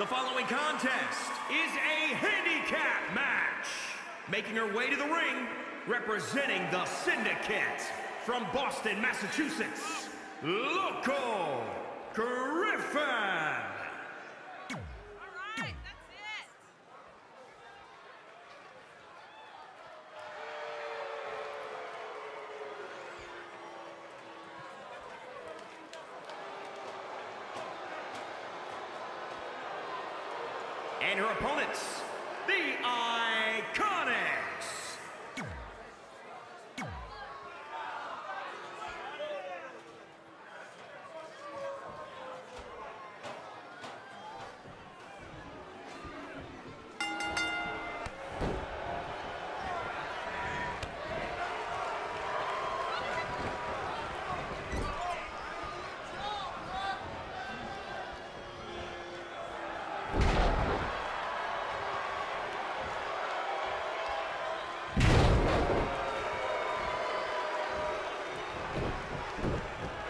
The following contest is a handicap match. Making her way to the ring, representing the Syndicate from Boston, Massachusetts, Loco Griffin. And her opponents, the IIconics.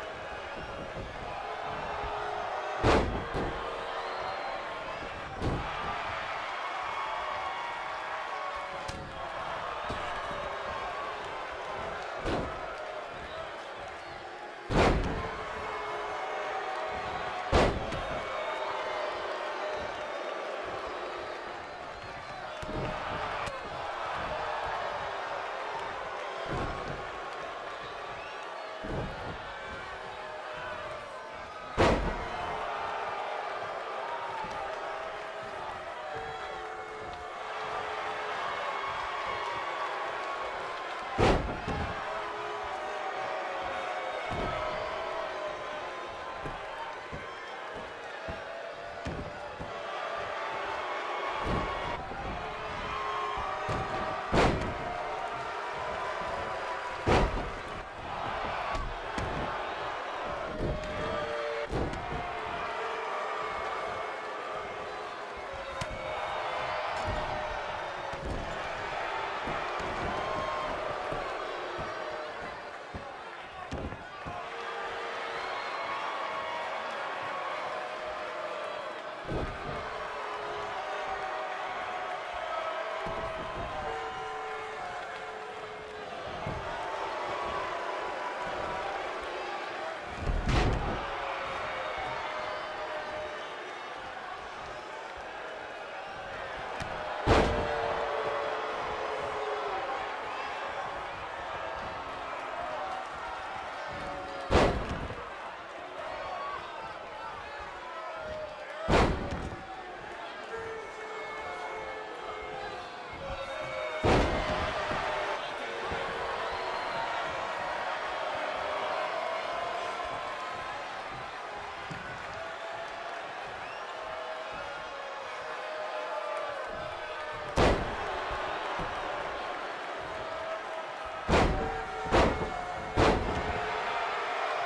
Bye.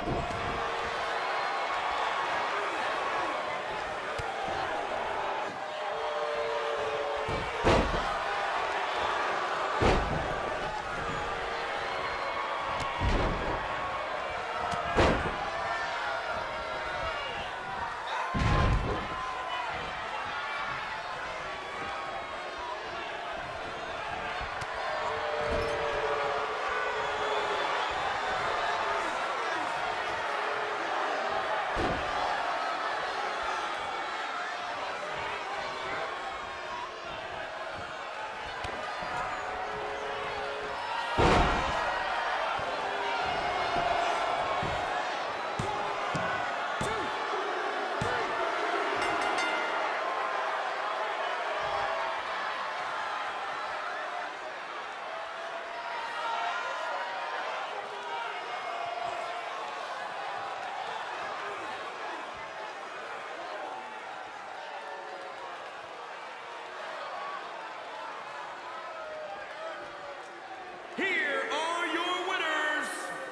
Here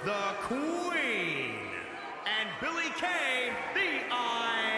the Queen, and Billie Kay, the Iron.